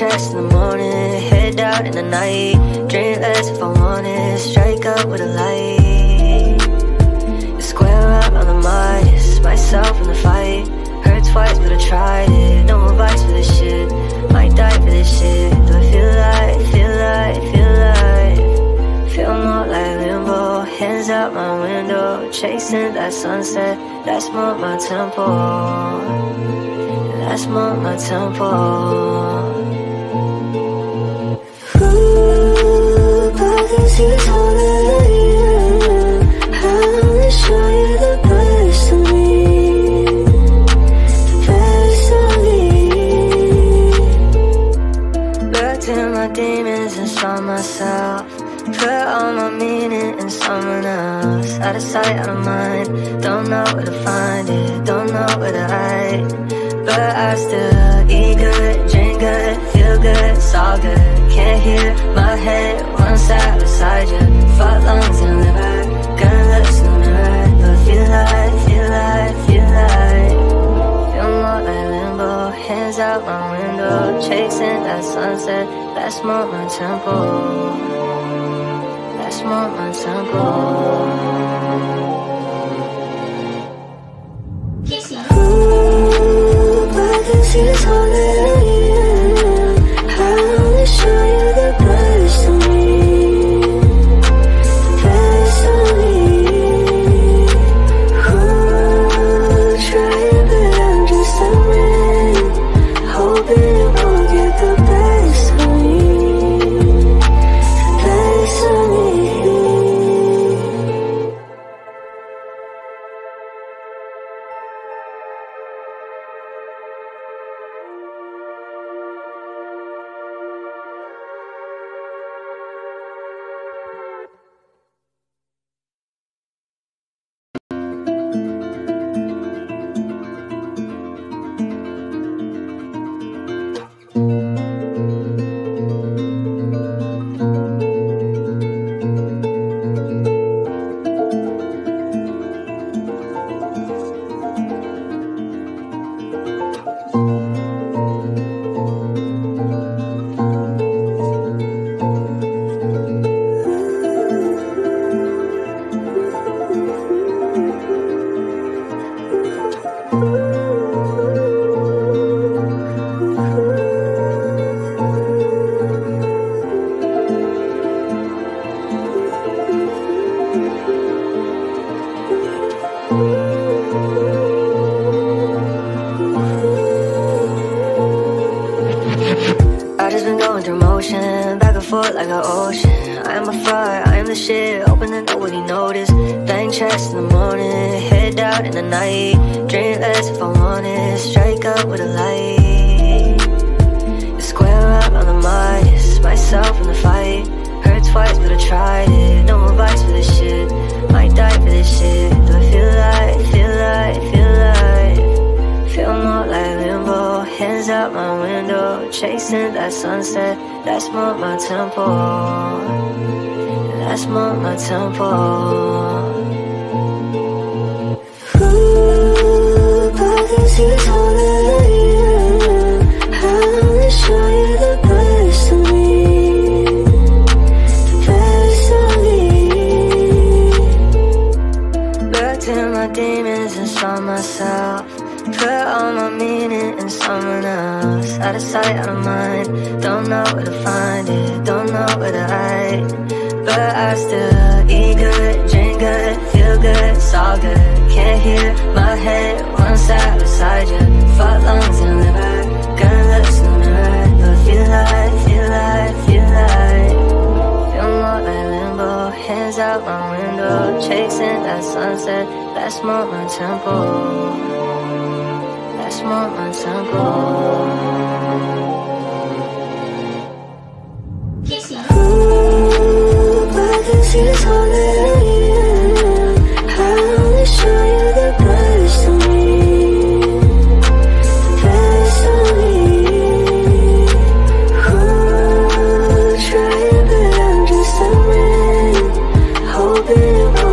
morning, head out in the night. Drink less if I want it, strike up with a light. Square up on the mightest, myself in the fight. Hurt twice, but I tried it. No advice for this shit. Might die for this shit. Do I feel like, feel like, feel like? Feel more like limbo. Hands out my window, chasing that sunset. That's more my tempo. That's more my tempo. Out of sight, out of mind. Don't know where to find it, don't know where to hide. But I still eat good, drink good, good, it's all good. Can't hear my head one side beside you. Fuck lungs and liver, in the mirror. But feel like, feel like, feel like. Feel more like limbo, hands out my window, chasing that sunset. That's more my tempo. That's more my tempo. Ooh, I can see it's motion, back and forth like an ocean. I am a fire, I am the shit, hoping and nobody notice. Bang chest in the morning, head out in the night. Drink less if I want it, strike up with a light. You square up on the mightest, myself in the fight. Hurt twice, but I tried it. No advice for this shit. Might die for this shit. Do I feel like, feel like, feel like? Feel more like limbo, hands out my window, chasing that sunset. That's more my tempo. That's more my tempo. Ooh, I show you the best of me, demons saw myself. Put all my meaning in someone else. Out of sight, out of mind. Don't know where to find it, don't know where to hide. But I still eat good, drink good, feel good, it's all good. Can't hear my head once side beside you. Fuck lungs and liver, in the mirror. But feel like, feel like, feel like. Feel more like limbo, hands out my window, chasing that sunset. That's more my tempo. That's more my tempo. Ooh, I can see it's all that I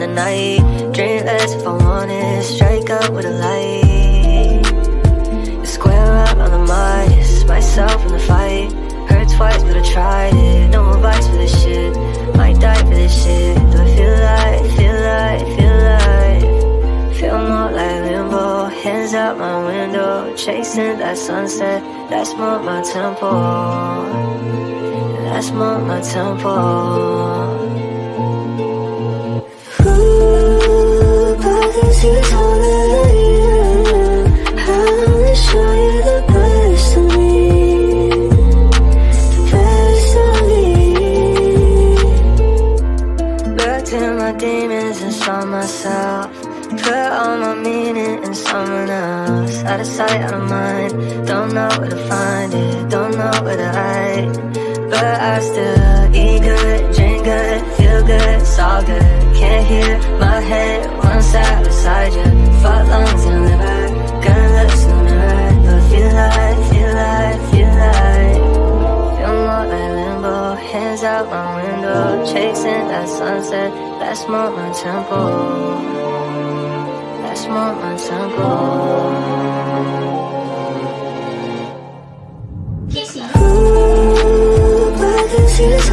in the night. Dreamless if I want it, strike up with a light. Square up on the mightest, myself in the fight. Hurt twice, but I tried it. No advice for this shit. Might die for this shit. Do I feel like, feel like, feel like? Feel more like limbo. Hands out my window, chasing that sunset. That's more my tempo. That's more my tempo. Sunset. That's more my tempo. That's more my tempo. Ooh, but this is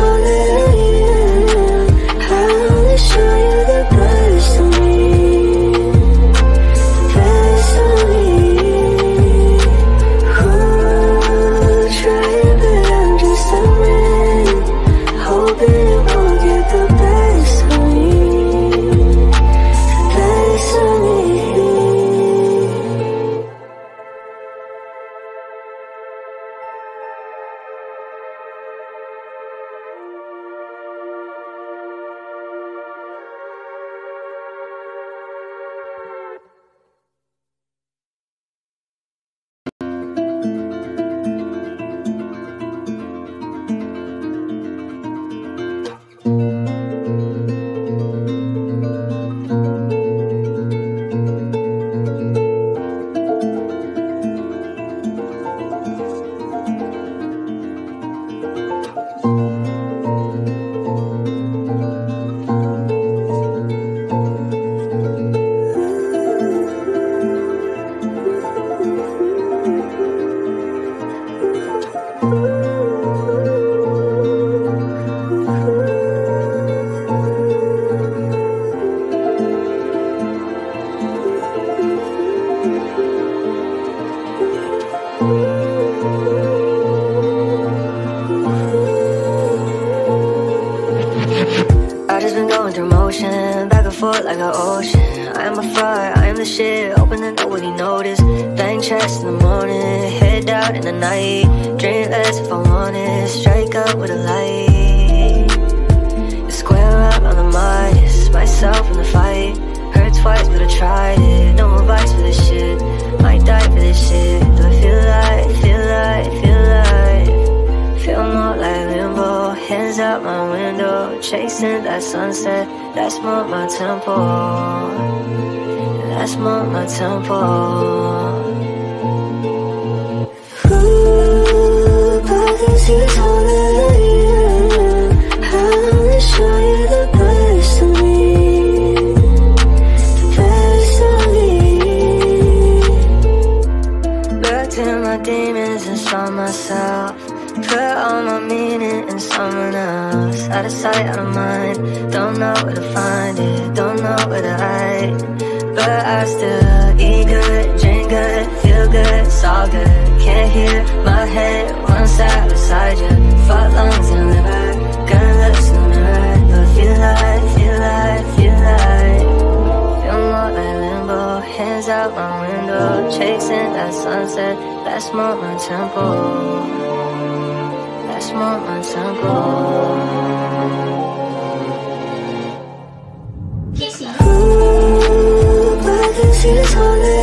my window, chasing that sunset. That's more my tempo. That's more my tempo. Ooh, that I wanna show you the best of me, demons saw myself. Put all my meaning in someone else. Out of sight, out of mind. Don't know where to find it, don't know where to hide. But I still eat good, drink good, feel good, it's all good. Can't hear my head once side beside you. Fuck lungs and liver. Gonna look mirror. But feel like, feel like, feel like. Feel more like limbo, hands out my window, chasing that sunset. That's more my tempo. That's more my tempo. Ooh, but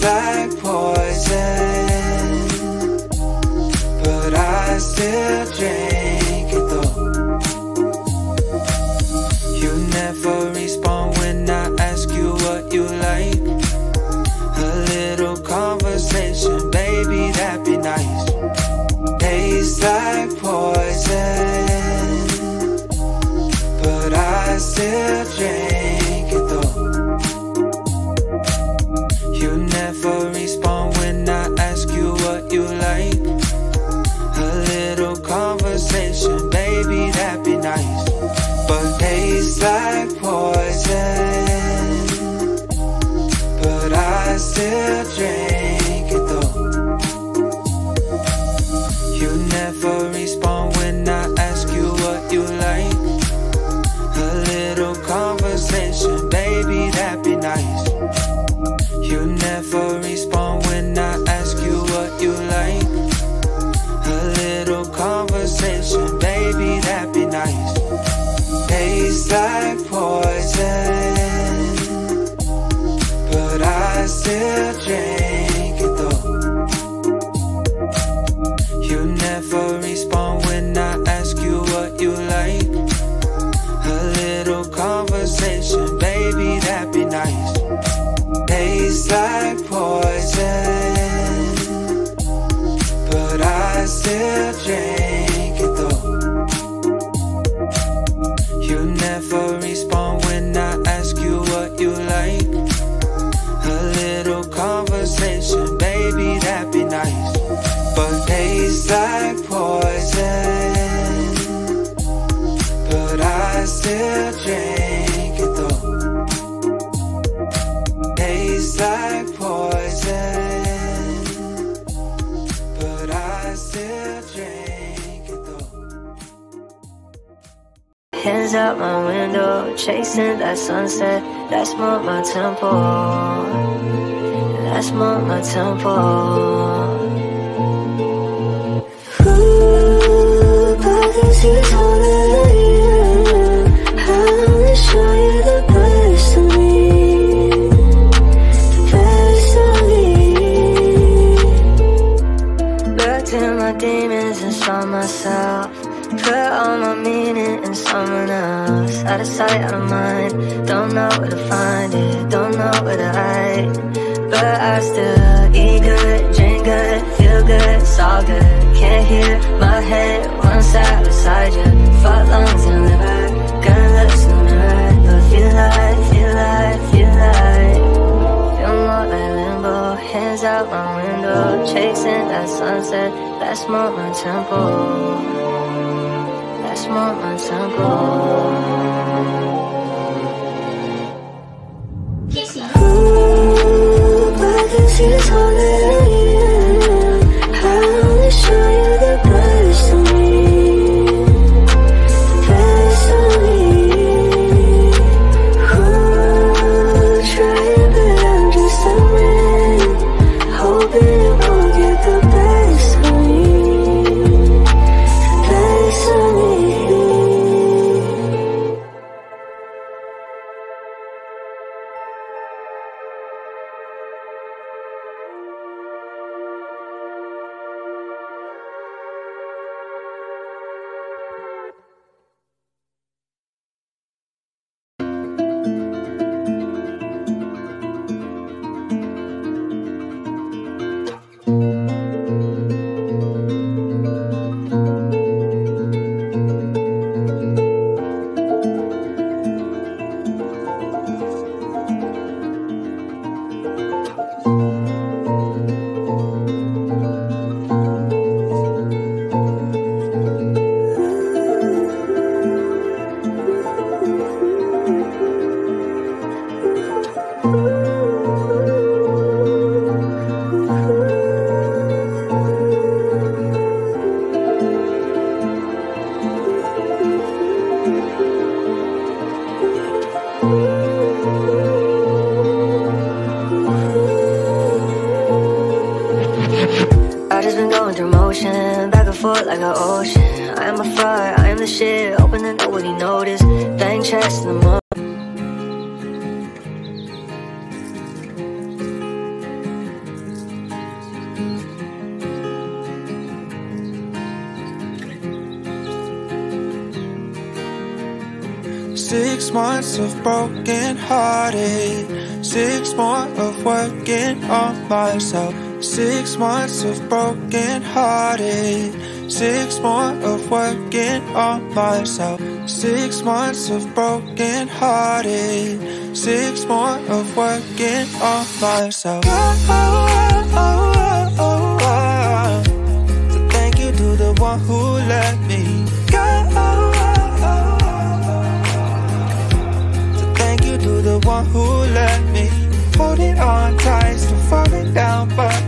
Like boy attention. still drink it though. Tastes like poison, but I still drink it though. Hands out my window, chasing that sunset. That's more my temple. That's more my temple. Ooh, but this is all myself. Put all my meaning in someone else. Out of sight, out of mind. Don't know where to find it. Don't know where to hide. But I still eat good, drink good Feel good, it's all good. Can't hear my head once I beside you Fuck long and dancing sunset. That's more my temple. That's more my temple. Ooh, motion, back and forth like an ocean. I am a fire, I am the shit, open and nobody notice. Bang checks in the morning. Six months of broken hearted, six more of working on myself. Six months of broken hearted. Six more of working on myself. Six months of broken hearted. Six more of working on myself. Oh, oh, oh, oh, oh. So thank you to the one who let me go. Thank you to the one who let me hold it on tight, still falling down, but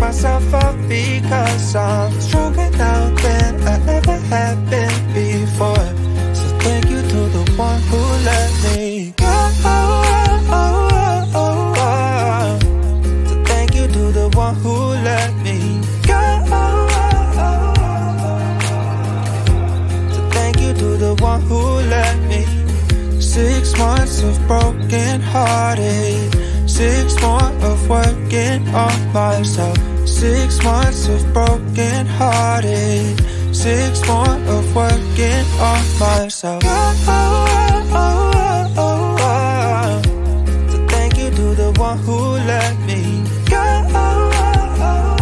myself up because I'm stronger now than I ever have been before. So thank you to the one who let me go. So thank you to the one who let me go. So thank you to the one who let me. Six months of broken hearted. Six more of working on myself. Six months of broken hearted. Six more of working on myself. Oh, oh, oh, oh, oh, oh. So thank you to the one who let me go. Oh, oh, oh,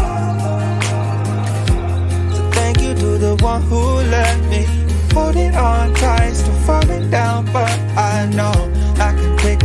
so thank you to the one who let me hold it on tight, still falling down, but I know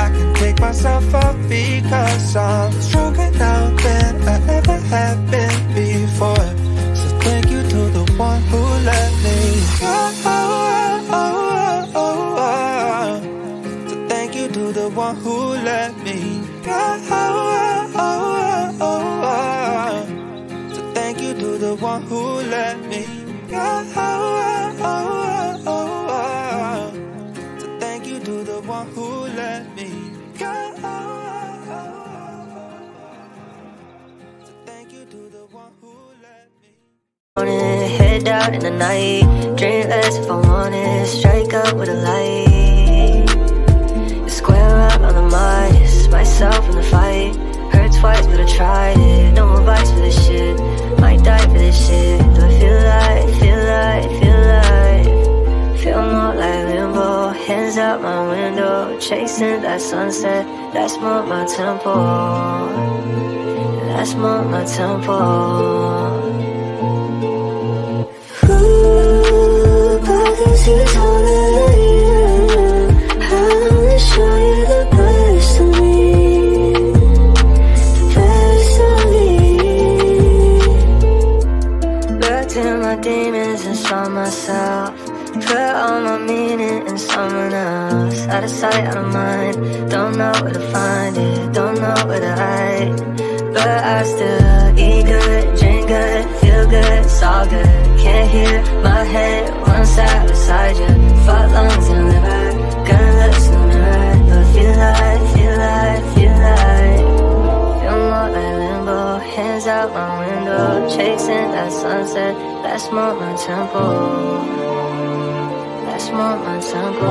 I can take myself up because I'm stronger now than I ever have been before. Out in the night. Drink less if I want it. Strike up with a light. You square up on the mice. Myself in the fight. Hurt twice, but I tried it. No advice for this shit. Might die for this shit. Do I feel like, feel like, feel like? Feel more like limbo. Hands out my window. Chasing that sunset. That's more my tempo. That's more my tempo. Myself. Put all my meaning in someone else. Out of sight, out of mind. Don't know where to find it. Don't know where to hide. But I still eat good, drink good, feel good, it's all good. Can't hear my head one side beside you. Fuck lungs and liver. Gonna look in the mirror. But feel like, feel like, feel like. Feel more like limbo, hands out my window, chasing that sunset. That's more my tempo. That's more my tempo.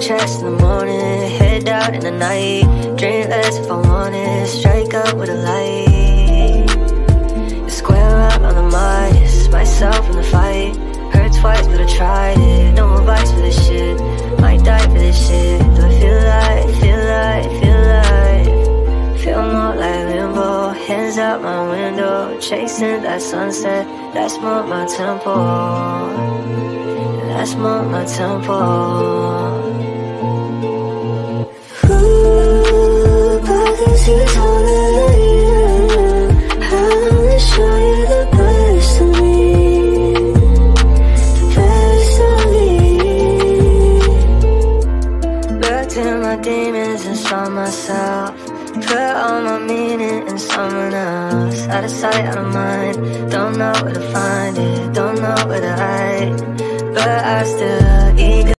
Chest in the morning, head out in the night. Drink less if I want it, strike up with a light. Square up on the mightest, myself in the fight. Hurt twice, but I tried it. No advice for this shit. Might die for this shit. Do I feel like, feel like, feel like? Feel more like limbo. Hands out my window, chasing that sunset. That's more my tempo. That's more my tempo. Out of sight, out of mind. Don't know where to find it, don't know where to hide. But I still.